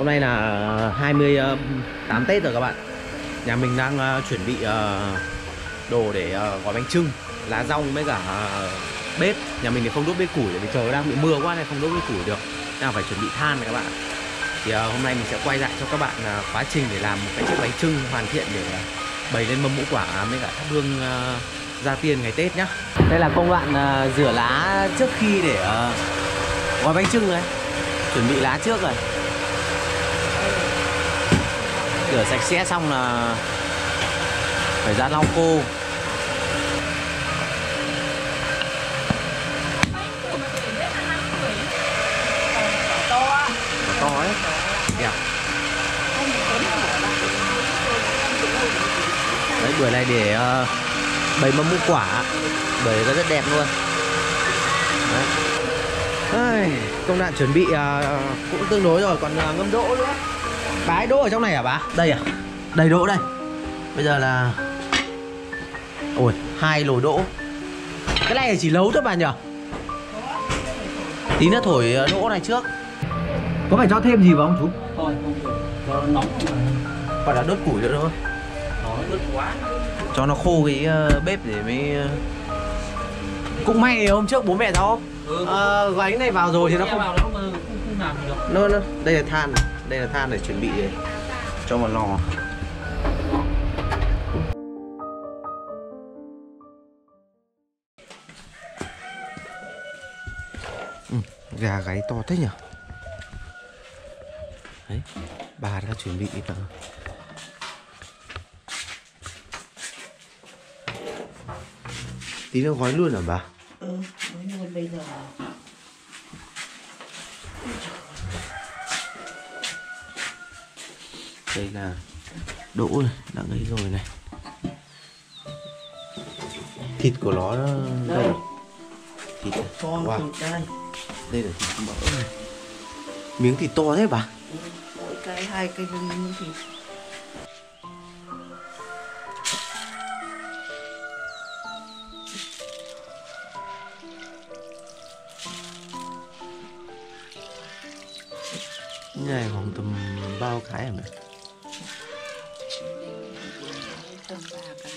Hôm nay là 28 ờ, Tết rồi các bạn. Nhà mình đang uh, chuẩn bị uh, đồ để uh, gói bánh trưng Lá rong với cả uh, bếp. Nhà mình thì không đốt bếp củi vì trời đang bị mưa quá nên không đốt bếp củi được. Nên phải chuẩn bị than này các bạn. Thì uh, hôm nay mình sẽ quay lại cho các bạn uh, quá trình để làm một cái chiếc bánh trưng hoàn thiện để uh, bày lên mâm ngũ quả với cả thắp hương uh, ra tiên ngày Tết nhá. Đây là công đoạn uh, rửa lá trước khi để uh, gói bánh trưng này Chuẩn bị lá trước rồi rửa sạch sẽ xong là phải ra lau khô. To ấy đẹp đấy bưởi này để uh, bày mâm ngũ quả. Bưởi nó rất đẹp luôn. Đấy. Ai, công đoạn chuẩn bị uh, cũng tương đối rồi còn uh, ngâm đỗ nữa. Bà ấy đỗ ở trong này hả bà? Đây à? Đây đỗ đây Bây giờ là Ôi, hai lồi đỗ Cái này chỉ nấu thôi bà nhỉ? Tí nữa thổi đỗ này trước Có phải cho thêm gì vào không chú? Thôi, không được. Cho nó nóng. Còn là đốt củi nữa thôi Nó ướt quá. Cho nó khô cái uh, bếp để mới uh... Cũng may hôm trước bố mẹ cháu Ừ. Gói cái này vào rồi thì nó không vào nó mà không, không làm gì được. nó, nó, đây là than này đây là than để chuẩn bị để cho vào lò. Ừ, gà gáy to thế nhỉ? Đấy bà đã chuẩn bị vào tí nữa gói luôn hả bà? Đỗ này đã ấy rồi này. Thịt của nó Đây. thịt con wow. thịt đây đây là thịt mỡ này miếng thịt to thế bà. Mỗi cái hai cái miếng thịt. Cái này khoảng tầm bao cái hả mẹ tầm ba cái.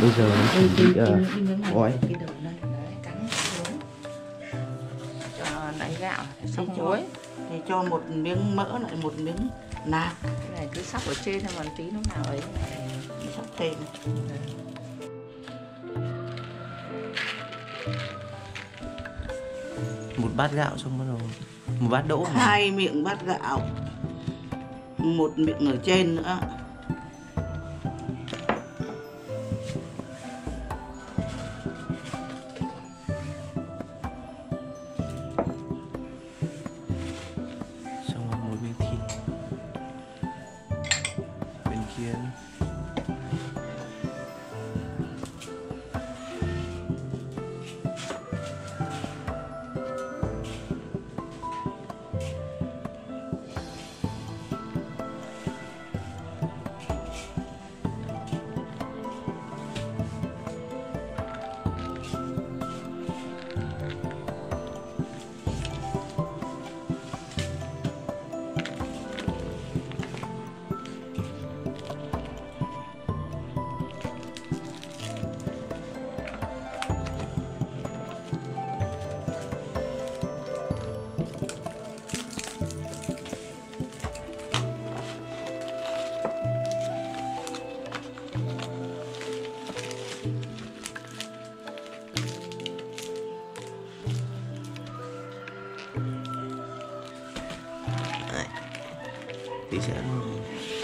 Bây giờ nó chuẩn bị uh, gói cái đầu này đấy cắn xuống. Cho lấy gạo xong muối thì cho một miếng mỡ lại một miếng nạc. Cái này cứ sắp ở trên thôi mà tí lúc nào ấy. Sắp thêm một bát gạo xong bắt đầu một bát đỗ hai miệng bát gạo, một miệng ở trên nữa.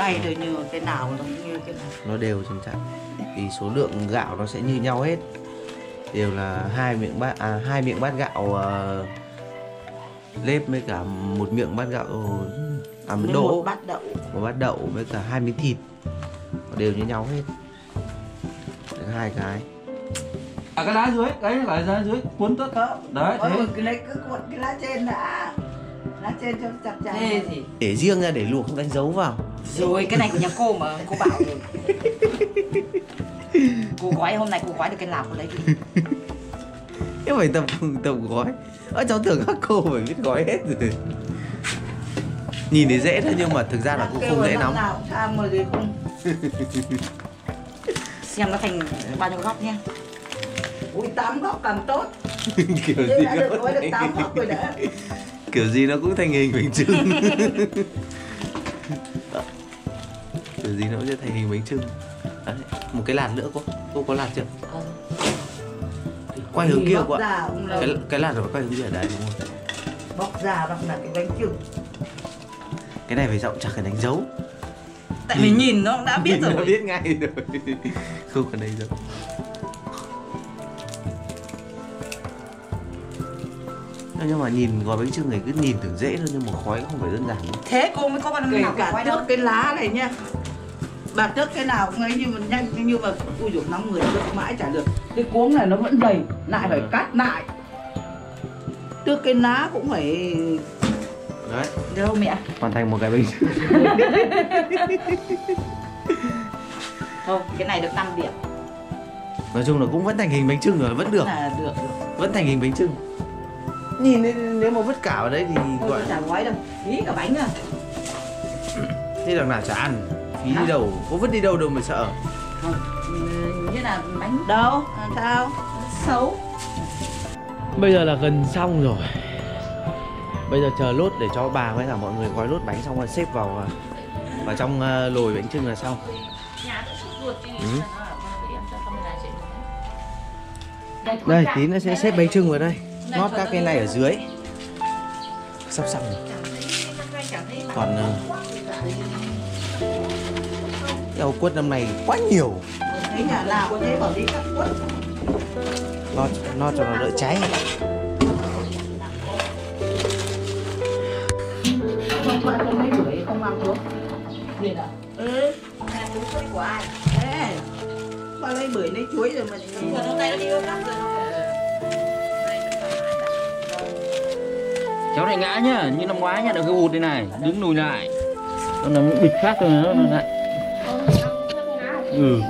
Tay đều như cái nào nó cũng như cái nào nó đều chân chặt thì số lượng gạo nó sẽ như nhau hết. Đều là hai miệng bát à hai miệng bát gạo uh, lếp với cả một miệng bát gạo à một Với đỗ một bát đậu. Một bát đậu với cả hai miếng thịt. Nó đều như nhau hết. Được hai cái. À, cái lá dưới, cái lá lá dưới cuốn tất. không Đấy, Ôi, thế. cái này cứ cuộn cái lá trên đã. Lá trên cho chặt chặt. Thế thì để riêng ra để luộc không đánh dấu vào rồi cái này của nhà cô mà cô bảo rồi. Cô gói hôm nay cô gói được cái nào cô lấy đi Thế phải tập tập gói. Ở cháu tưởng các cô phải biết gói hết rồi. Nhìn thì dễ thôi nhưng mà thực ra là cũng không dễ lắm. nào tham mà gì không. Xem nó thành bao nhiêu góc nha ui tám góc càng tốt. Kiểu Thế gì đã được nó gói được thành- tám góc rồi đã. Kiểu gì nó cũng thành hình trưng Kiểu gì nó cũng sẽ thành hình bánh trưng. Đấy, Một cái lạt nữa cô Cô có lạt chưa? Quay hướng kia bóc cô ạ. cái, cái lạt phải quay hướng kia ở đấy đúng không? bóc ra đó là cái bánh trưng. Cái này phải giọng chả cần đánh dấu. Tại vì nhìn nó cũng đã biết rồi. biết ngay rồi. Không cần đánh dấu. Nhưng mà nhìn gói bánh trưng này cứ nhìn tưởng dễ thôi nhưng mà khói không phải đơn giản đâu. thế cô mới có nhiêu nào cả quay đâu. cái lá này nha bà trước cái nào cũng ấy nhưng mà nhanh nhưng mà ui dồi nóng người trước mãi chả được. Cái cuống này nó vẫn dày lại phải cắt lại. Trước cái lá cũng phải Đấy, được không mẹ? Hoàn thành một cái bánh trưng thôi cái này được 5 điểm. Nói chung là cũng vẫn thành hình bánh trưng rồi, vẫn được. Là được được. Vẫn thành hình bánh trưng Nhìn nếu mà vứt cả vào đấy thì thôi gọi chả gói đâu. Phí cả bánh à. Thế đằng nào chả ăn Phí đi đâu, có vứt đi đâu đâu mà sợ? Không, như là bánh đâu? Sao? Xấu. Bây giờ là gần xong rồi. Bây giờ chờ lốt để cho bà với cả mọi người gói lốt bánh xong rồi xếp vào à, vào trong à, lồi bánh trưng là xong. Nhà tôi sốt ruột chứ Ừ. Đây, Đây, tí nữa sẽ xếp bánh trưng vào đây. Ngót các cái này ở dưới. Sắp xong rồi. Còn à, Rau quất năm nay quá nhiều. Thấy nhà nào có thế bảo đi cắt quất? Lo, lo cho nó đỡ cháy. Không phải không lấy bưởi không ăn được Gì nào? ừ. Chú chuối của ai? thế ba lấy bưởi lấy chuối rồi mà Còn hôm nay nó đi ôm lắm rồi. cháu này ngã nhá như năm ngoái nhá được cái hụt đây này đứng lùi lại. Nó là bịch khác rồi nó nó lại ừ.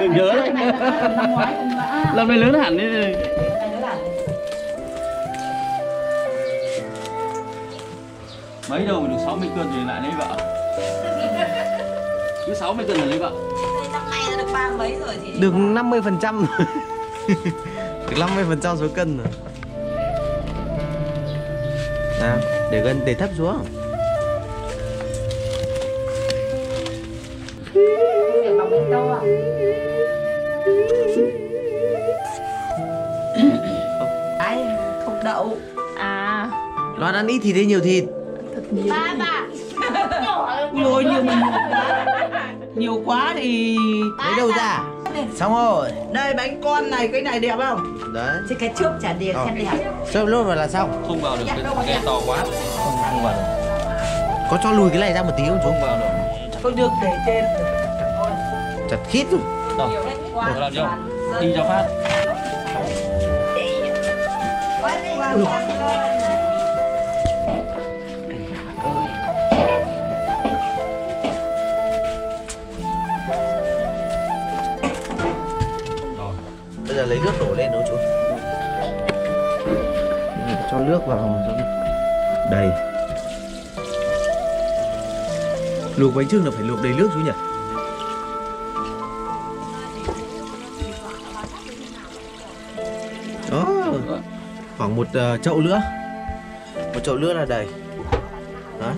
Nhớ đấy. Lần này lớn hẳn đi. Mấy đâu mà được 60 cân thì lại lấy vợ. Cứ 60 cân là lấy vợ. Năm nay được ba mấy rồi thì Được 50% Được 50% số cân rồi. Nào, để gần để thấp xuống. Bên ai không đậu. À, Loan ăn ít thịt hay nhiều thịt. Ba bà. rồi nhiều mà nhiều quá nhiều quá thì Lấy đâu ra? Xong rồi. Đây bánh con này cái này đẹp không? Đấy. Chứ cái trước đẹp Ờ. khen đẹp. Xếp luôn vào là xong. Không vào được cái, cái to quá. Không, không vào được. Có cho lùi cái này ra một tí không chú? Không vào được không được để trên. Chặt khít rồi làm cho đi cho phát. Rồi Bây giờ lấy nước đổ lên đâu chú? Cho nước vào. Đầy Luộc bánh trưng là phải luộc đầy nước chú nhỉ? Đó Khoảng một uh, chậu nữa. Một chậu nữa là đầy. Đó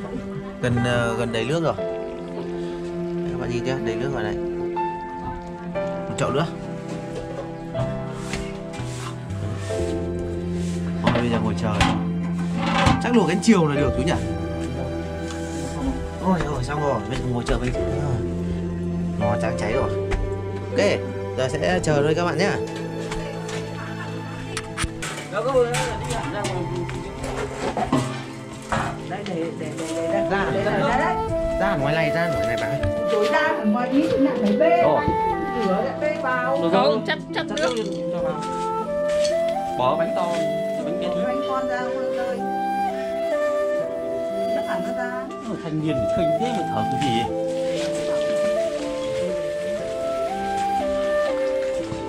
Gần uh, gần đầy nước rồi. Đấy, Các bạn nhìn chưa đầy nước rồi này. Một chậu nữa. Thôi bây giờ ngồi chờ. Chắc luộc đến chiều là được chú nhỉ? Ôi rồi xong rồi Bây giờ ngồi chờ với Lò trắng cháy rồi. Ok Giờ sẽ chờ thôi các bạn nhé đây để để để ra. Ra ngoài này ra ngoài này ơi. rồi ra ngoài cũng lại phải bê. Rửa lại bê vào. Không, chắc chắc nước. bỏ bánh to thanh niên khinh thế mà thở cái gì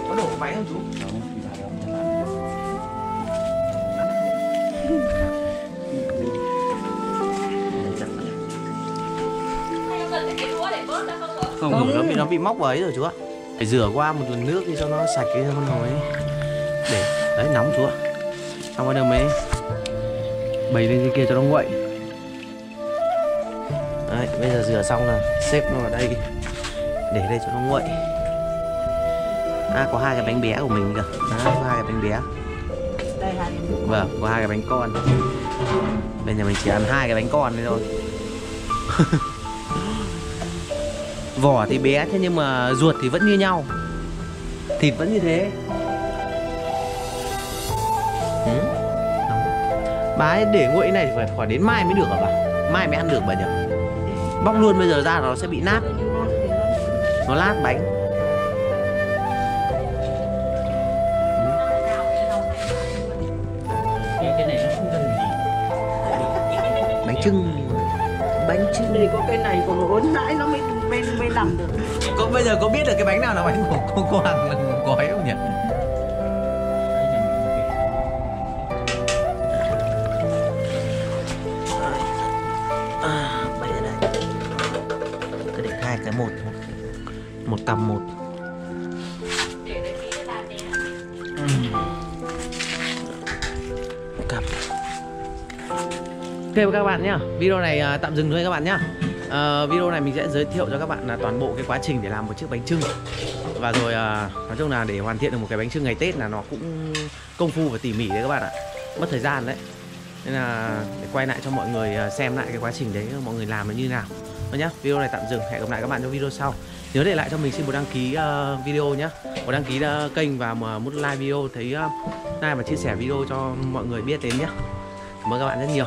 có đổ váy không chú? Không, thì phải không, nó bị nó bị móc vào ấy rồi chú ạ. Phải rửa qua một lần nước đi cho nó sạch cái con nồi ấy. để đấy nóng chú ạ. Xong bắt đầu mới bày lên cái kia cho nó nguội đấy bây giờ rửa xong là xếp nó vào đây để đây cho nó nguội. À có hai cái bánh bé của mình kìa. À, có hai cái bánh bé. Đây hai cái nước vâng có hai cái bánh con. Bên nhà mình chỉ ăn hai cái bánh con thôi thôi. Vỏ thì bé thế nhưng mà ruột thì vẫn như nhau. Thịt vẫn như thế. Ừ. Bà ấy để nguội này thì phải khỏi đến mai mới được hả bà? Mai mới ăn được bà nhỉ bóc luôn bây giờ ra nó sẽ bị nát. Nó lát bánh. Cái, cái này nó không cần gì. Bánh trưng bánh trưng đây có cái này còn uốn nãy nó mới mới mới làm được. Có bây giờ có biết được cái bánh nào là bánh của cô cô hàng gói không nhỉ hai cái một một tầm một. Cặp Ok các bạn nhá. Video này à, tạm dừng thôi các bạn nhá. Ờ, Video này mình sẽ giới thiệu cho các bạn là toàn bộ cái quá trình để làm một chiếc bánh trưng Và rồi à, nói chung là để hoàn thiện được một cái bánh trưng ngày Tết là nó cũng công phu và tỉ mỉ đấy các bạn ạ. Mất thời gian đấy. Nên là để quay lại cho mọi người à, xem lại cái quá trình đấy mọi người làm nó như thế nào Thôi nhá, video này tạm dừng. Hẹn gặp lại các bạn trong video sau. Nhớ để lại cho mình xin một đăng ký uh, video nhá. Một đăng ký uh, kênh và một một like video. Thấy uh, like và chia sẻ video cho mọi người biết đến nhá. Cảm ơn các bạn rất nhiều.